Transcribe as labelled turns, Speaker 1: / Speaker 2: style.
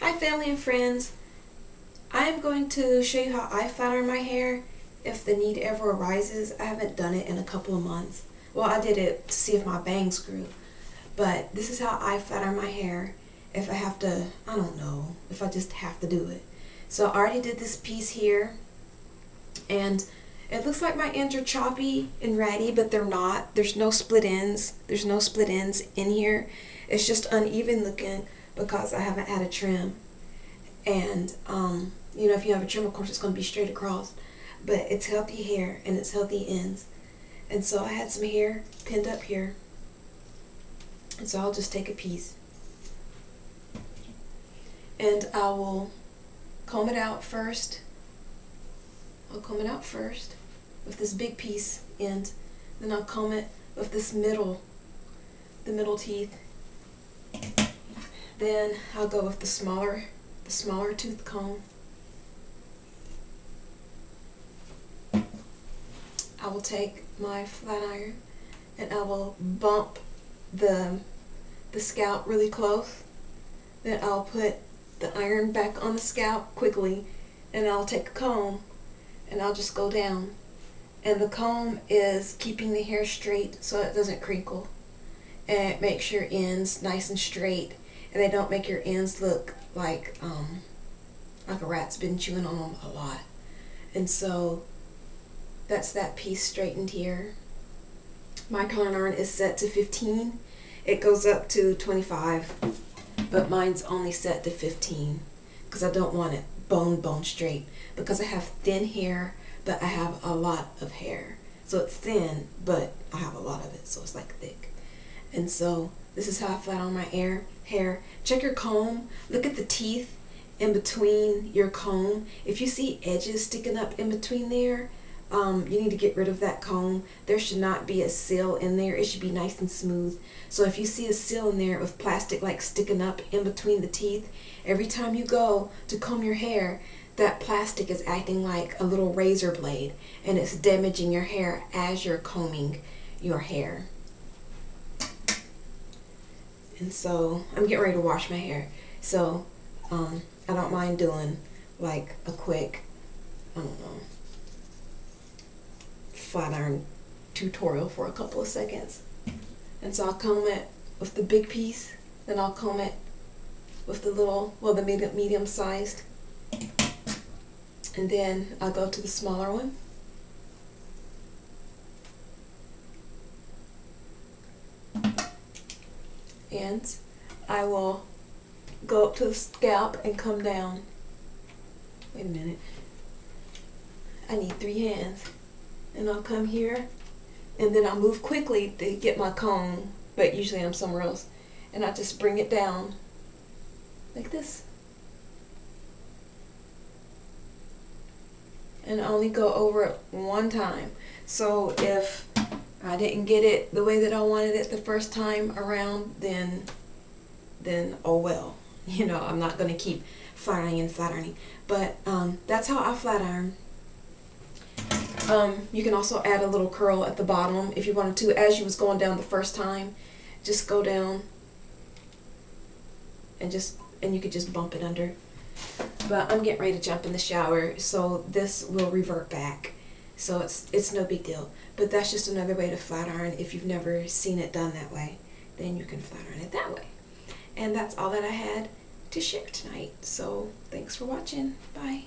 Speaker 1: Hi family and friends. I am going to show you how I flat iron my hair if the need ever arises. I haven't done it in a couple of months. Well, I did it to see if my bangs grew. But this is how I flat iron my hair if I have to, I don't know, if I just have to do it. So I already did this piece here and it looks like my ends are choppy and ratty, but they're not. There's no split ends. There's no split ends in here. It's just uneven looking because I haven't had a trim. And, um, you know, if you have a trim, of course, it's going to be straight across. But it's healthy hair and it's healthy ends. And so I had some hair pinned up here. And so I'll just take a piece. And I will comb it out first. I'll comb it out first with this big piece end. Then I'll comb it with this middle, the middle teeth. Then I'll go with the smaller, the smaller tooth comb. I will take my flat iron and I will bump the the scalp really close. Then I'll put the iron back on the scalp quickly and I'll take a comb and I'll just go down. And the comb is keeping the hair straight so it doesn't crinkle. And it makes your ends nice and straight and they don't make your ends look like um, like a rat's been chewing on them a lot. And so that's that piece straightened here. My curling iron is set to 15. It goes up to 25, but mine's only set to 15 because I don't want it bone bone straight because I have thin hair, but I have a lot of hair. So it's thin, but I have a lot of it, so it's like thick. And so this is how I flat on my hair. Hair. Check your comb. Look at the teeth in between your comb. If you see edges sticking up in between there, um, you need to get rid of that comb. There should not be a seal in there. It should be nice and smooth. So if you see a seal in there with plastic like sticking up in between the teeth, every time you go to comb your hair, that plastic is acting like a little razor blade and it's damaging your hair as you're combing your hair. And so I'm getting ready to wash my hair. So um, I don't mind doing like a quick, I don't know, flat iron tutorial for a couple of seconds. And so I'll comb it with the big piece, then I'll comb it with the little, well the medium, medium sized. And then I'll go to the smaller one. And I will go up to the scalp and come down. Wait a minute. I need three hands. And I'll come here and then I'll move quickly to get my comb, but usually I'm somewhere else. And I just bring it down like this. And only go over it one time. So if I didn't get it the way that I wanted it the first time around, then then oh well. You know, I'm not going to keep flat ironing and flat ironing. But um, that's how I flat iron. Um, you can also add a little curl at the bottom if you wanted to. As you was going down the first time, just go down and just and you could just bump it under. But I'm getting ready to jump in the shower, so this will revert back. So it's it's no big deal. But that's just another way to flat iron. If you've never seen it done that way, then you can flat iron it that way. And that's all that I had to share tonight. So thanks for watching. Bye.